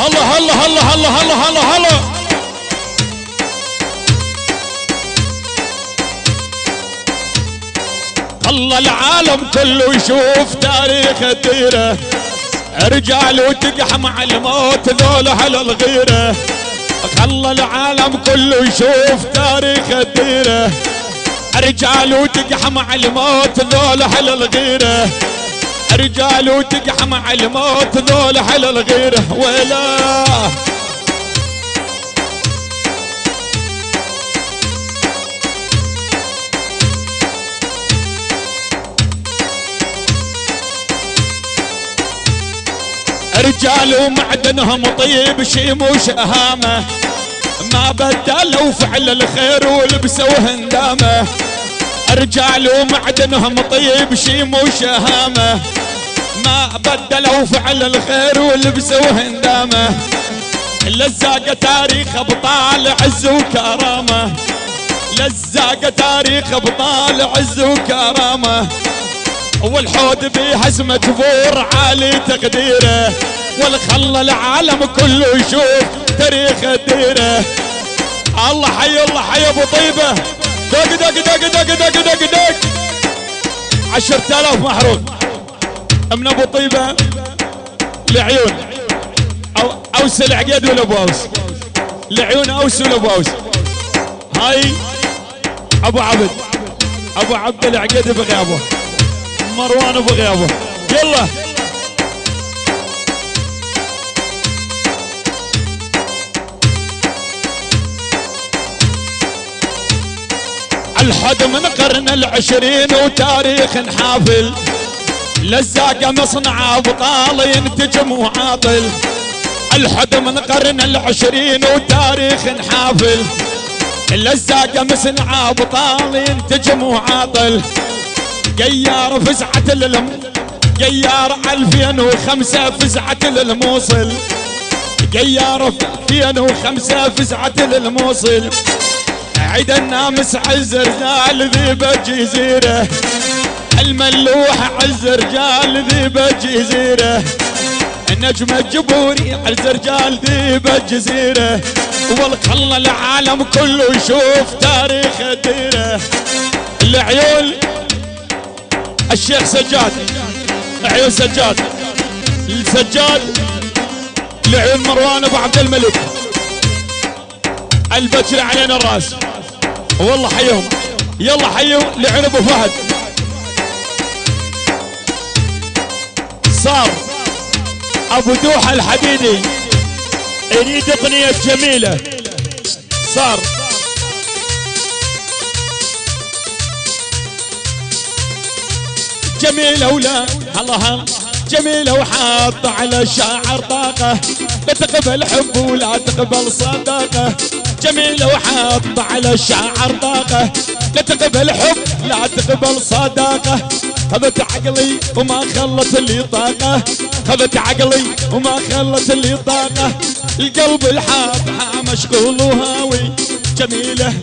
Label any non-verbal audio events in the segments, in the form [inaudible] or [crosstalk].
هلا هلا هلا هلا هلا هلا هلا. خلى العالم كله يشوف تاريخ الديرة. رجال وتقحم على الموت ذول على الغيرة. خلى العالم كله يشوف تاريخ الديرة. رجال وتقحم على الموت ذول على الغيرة. رجال وتقحم على الموت ذول على الغيره ولا. رجال ومعدنهم طيب شيم وشهامة ما بدلوا فعل الخير ولبسوا هندامة رجال ومعدنهم طيب شيم وشهامة. ما بدلوا فعل الخير ولبسوا هندامة لزاق تاريخ ابطال عز وكرامة. لزاق تاريخ ابطال عز وكرامة. والحوض بهزمة جبور عالي تقديره. والخلى العالم كله يشوف تاريخ الديره. الله حي الله حي أبو طيبة. دق دق دق دق دق دق دق عشرة آلاف محروق. من أبو طيبة لعيون. أو أوس العقيد ولا أبو أوس؟ لعيون أوس ولا أبو أوس؟ هاي أبو عبد. أبو عبد العقيد بغيابه. مروان بغيابه. يلا. الحد من قرن العشرين وتاريخ حافل. لزاق مصنع ابطال ينتج معاطل الحد من قرن العشرين وتاريخ حافل. لزاق مصنع ابطال ينتج معاطل قيار فزعة للم قيار 2005 فزعة للموصل. قيار 2005 فزعة للموصل. عيد النامس عز رجال ذيب جزيرة الملوح عز رجال ذيب جزيرة النجم الجبوري عز رجال ذيب الجزيرة والخل العالم كله يشوف تاريخ الديرة العيون الشيخ سجاد عيون سجاد السجاد لعيون مروان أبو عبد الملك. البتر علينا الراس. والله حيهم. يلا حيوا لعيون أبو فهد. صار. أبو دوحة الحديدي يريد أغنية جميلة. صار. جميلة ولا الله. جميلة وحاط على الشاعر طاقة. لا تقبل حب ولا تقبل صداقة. جميلة وحاط على الشاعر طاقة. لا تقبل حب لا تقبل صداقة. خذت عقلي وما خلت لي طاقة. خذت عقلي وما خلت لي طاقة. القلب الحاب مشغول وهاوي. جميلة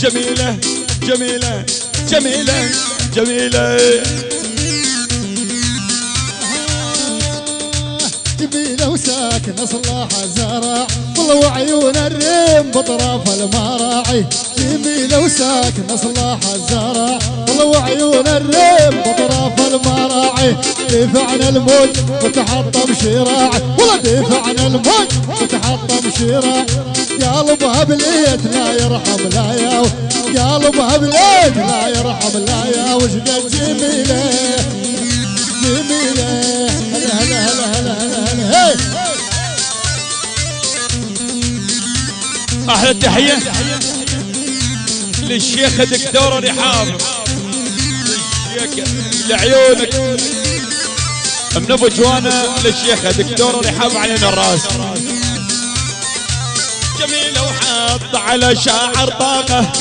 جميلة جميلة جميلة جميلة. جميلة وساكنة صلاح الزرع. والله وعيون الريم بطرف المراعي جميلة وساكنة صلاح الزرع. والله وعيون الريم بطرف المراعي دفعنا الموج وتحطم شراعي والله دفعنا الموج وتحطم شراعي قلبها بليت لا يرحم لا يا قلبها بليت لا يرحم لا يا وش قد جميلة جميلة أحلى تحية للشيخ دكتور رحاب. لعيونك. من ابو جوانا للشيخ دكتور رحاب علينا الرأس. وحاط على شاعر طاقة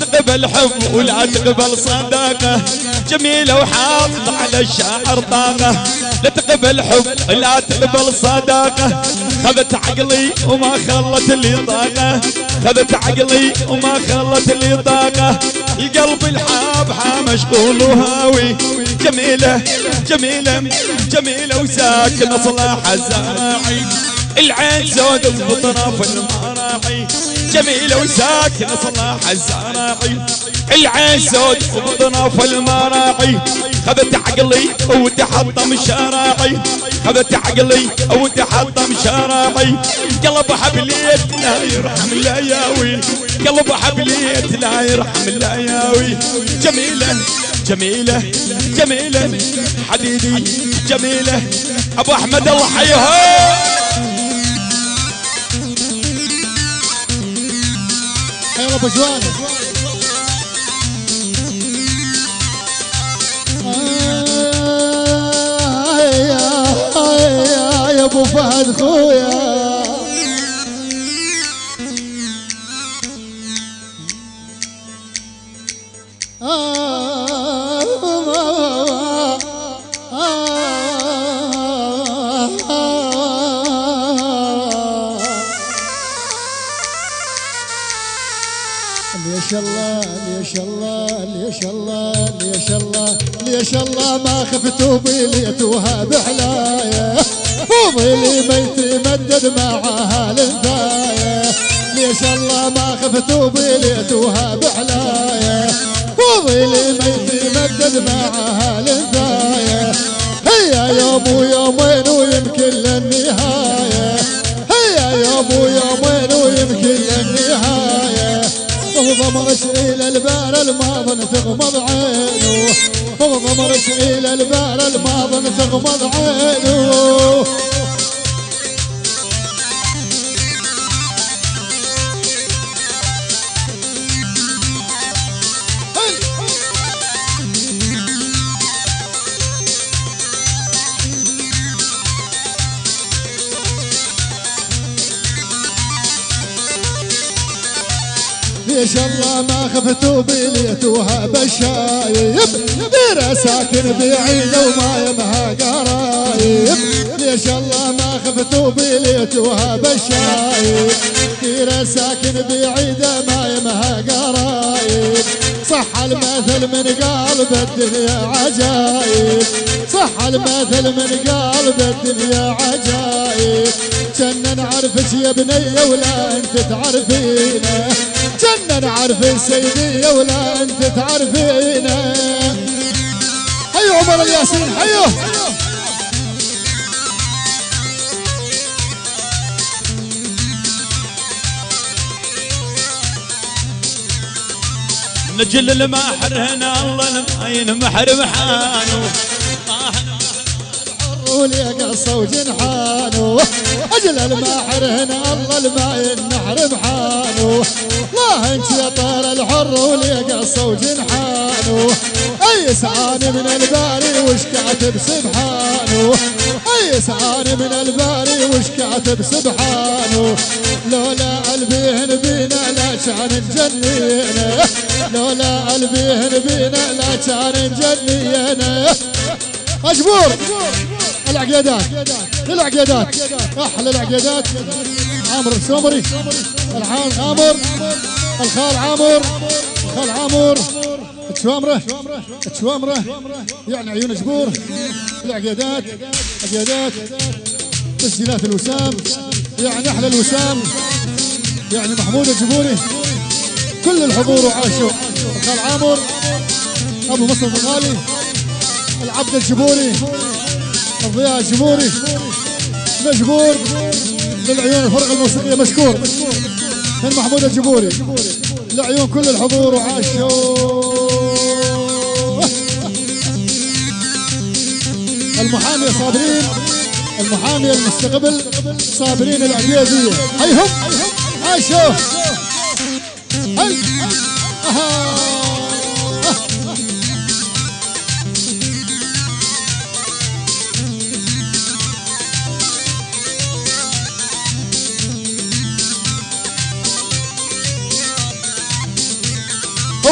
تقبل حب ولا تقبل صداقة. جميلة وحاط على الشاعر طاقة لا تقبل حب لا تقبل صداقة. خذت عقلي وما خلت لي طاقة. خذت عقلي وما خلت لي طاقة. القلب الحاب حا مشغول وهاوي. جميلة جميلة جميلة وساكن صلاح الزراعي. العين زود بطرف المراحي. جميلة وساكنة صلاح الزراعي العين زود بطرف المراحي خذت عقلي وتحطم شراعي خذت عقلي وتحطم شراعي قلب حبليت لا يرحم اللياوي قلب حبليت لا يرحم اللياوي جميلة جميلة جميلة. حديدي جميلة. أبو أحمد الله حيها يلا ابو جوان آه، يا يا يا ابو فهد خويا آه، خفتوا بليتوها بحلايا وظلي ما يتمدد معها الانثايا ليش الله ما خفتوا بليتوها بحلايا وظلي ما يتمدد معها الانثايا هيا يوم ويومين ويمكن للنهاية. هيا يوم ويومين ويمكن للنهاية. وضمرش إلى البار الماضن تغمض وضمرش إلى البار الماضن تغمض عينه ليش الله ما خفتوا بليتوها بشايب. ديرة ساكن بعيد وما يمها قرايب. ليش الله ما خفتوا بليتوها بشايب ديرة ساكن بعيد ما يمها قرايب. صح المثل من قلب الدنيا عجايب. صح المثل من قلب الدنيا عجايب. كنا نعرفك يا بنية ولا انت تعرفينه. كنا نعرف سيدي ولا انت تعرفينه. الياسين حيو نجل المحر هنا الله المعين محر محانو ولي قصة وجنحانو أجل الماحر هنا الله الماين نحر محانو الله أنت يا طار الحر ولي قصة وجنحانو أي سعاني من الباري وش كاتب سبحانه أي سعاني من الباري وش كاتب سبحانه لولا قلبي بينا لا كان نجنينا لولا قلبي بينا لا كان نجنينا مجبور العقيدات. للعقيدات. أحلى العقيدات عامر السومري. الحان عامر. الخال عامر. الخال عامر. تشوامره تشوامره. يعني عيون جبور العقيدات عقيدات تسجيلات الوسام. يعني أحلى الوسام. يعني محمود الجبوري. كل الحضور وعاشوا. الخال عامر أبو مصر الغالي العبد الجبوري الضياء الجبوري. مجبور للعيون الفرقة الموسيقية مشكور. من محمود الجبوري. لعيون كل الحضور وعاشوا. المحامي صابرين المحامي المستقبل صابرين العقيدية حيهم عاشوا هل أها.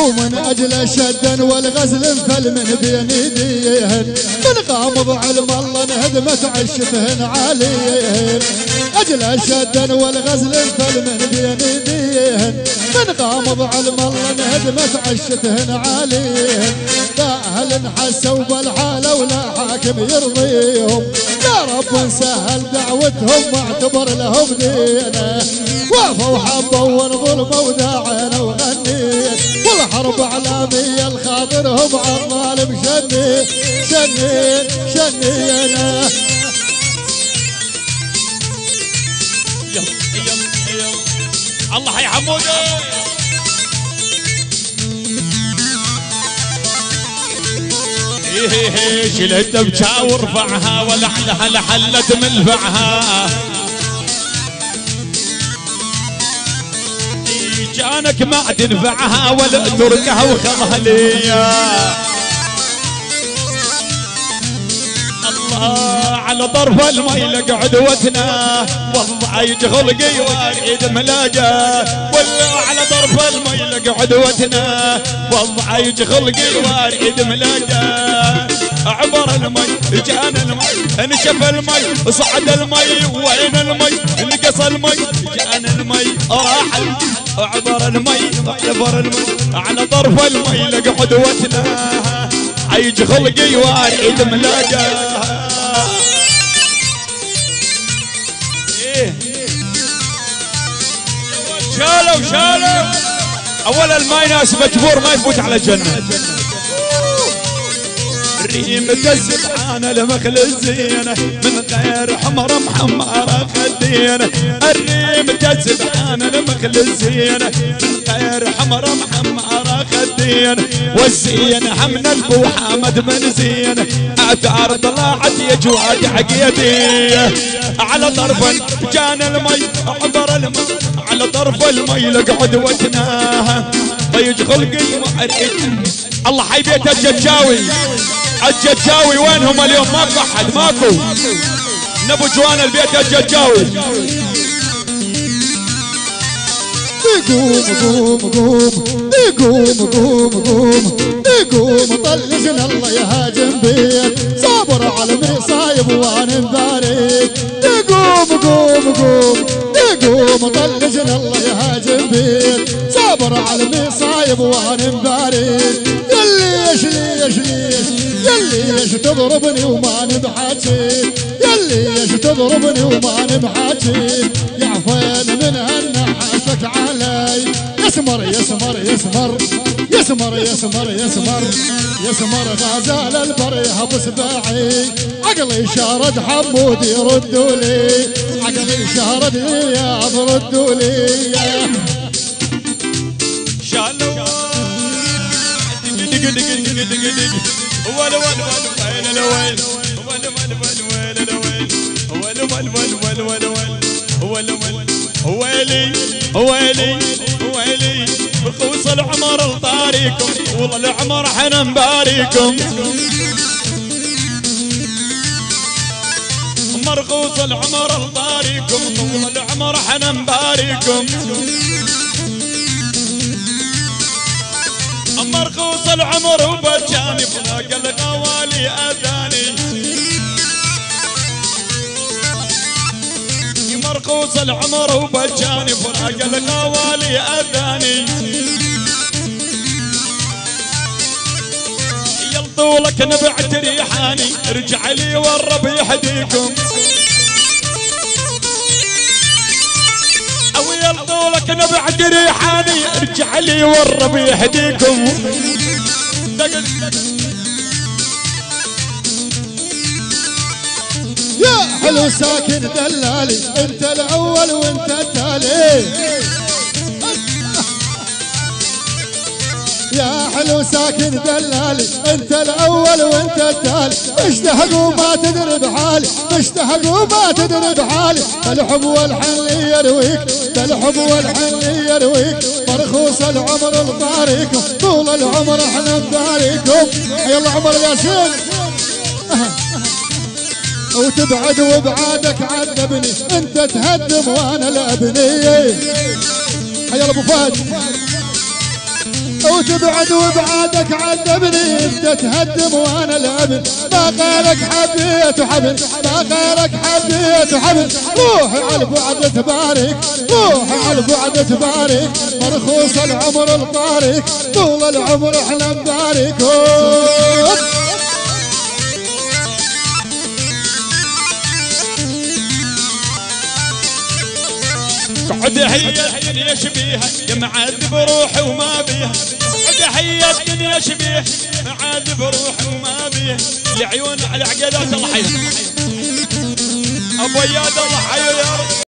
ومن أجل شدا والغزل انفل من بين ايديهن من قامض علم الله انهدمت عشتهن عليهن أجل شدا والغزل انفل من بين ايديهن من قامض علم الله انهدمت عشتهن عليهن لا أهل حسوا بالحاله ولا حاكم يرضيهم. يا رب سهل دعوتهم واعتبر لهم دينه. وافوا وحبوا والظلم وداعنا وغني والحرب اعلامية الخاطر هم عضال مشني شني شني أنا. الله حي حمودة. إيه، إيه، إيه، شلت بجا ورفعها ولحلها لحلت ملفعها مجانك ما تنفعها ولا تركها وخذها ليا الله على طرف المي لقعدوتنا والله يجغلقي واريد ملاقه ولا على طرف المي لقعدوتنا والله يجغلقي واريد ملاقه عبر المي جان المي انشف المي صعد المي وين المي نقص المي جان المي راح المي عبر المي عبر المي على طرف المي لقى عدوتنا عيج خلقي واريد ملاقى إيه. شالوا شالوا أولا الماي ناس مجبور ما يفوت على الجنة. ريم السبحان المخل الزينة من غير حمر محمرة خدينة الريم السبحان المخل الزينة من غير حمر محمرة خدينة والزينة حمنا البو حامد من زينة اثار طلعت يا جواد عقيدي على طرف جان المي عبر المي على طرف المي لقعد وجناها. طيج خلقي الله حي بيت الججاوي. الججاوي وينهم اليوم؟ ماكو أحد ماكو. نبو جوان البيت الججاوي. قوم قوم قوم قوم قوم قوم قوم طلجنا الله يهاجم بيك صابر على المصايب وأنا مبارك قوم قوم قوم قوم طلجنا الله يهاجم بيك صابر على المصايب وأنا مبارك قال ليش ليش ليش قال ليش تضربني وما نبحكي قال ليش تضربني وما نبحكي يا عفين من هالنحاشك علي. يسمر يسمر يسمر يسمر. يسمر يسمر يسمر غزال البر يهب سباعي. عقلي شارد حمود يردوا لي. عقلي شارد يا ردوا لي. شالوا دق دق دق ويلي ويلي ويلي. بخوص العمر لطاريكم طول العمر حنا مباريكم مرخوص العمر لطاريكم طول العمر حنا مباريكم مرخوص العمر وبجاني فوق الغوالي أذاني. مرخوص العمر وبجاني فوق الغوالي أذاني. يلطولك نبعت ريحاني ارجع لي والرب يهديكم أو يلطولك نبعت ريحاني ارجع لي والرب يهديكم يا حلو ساكن دلالي انت الأول وانت التالي. [laughs] يا حلو ساكن دلالي انت الأول وانت التالي. مشتهق وما تدري بحالي مشتهق وما تدري بحالي. الحب والحن يرويك الحب والحن يرويك. مرخوص العمر لطاريكم طول العمر إحنا بداريكم يلا عمر ياسين. [laughs] وتبعد وبعادك عذبني انت تهدم وأنا الابني حيا ابو فهد. لو تبعد وبعادك عذبني انت تهدم وأنا الابن ما غيرك حبيت وحبل ما غيرك حبيت وحبل روحي على البعد تبارك. روحي على البعد تبارك. مرخوص العمر الطارق طول العمر إحنا نبارك قعد هي الدنيا شبيها يا معذب روحي وما بيها. قعد هي الدنيا شبيه معذب روحي وما بيها. العيون على عقدات الله حي. أبو اياد الله حي. يا رب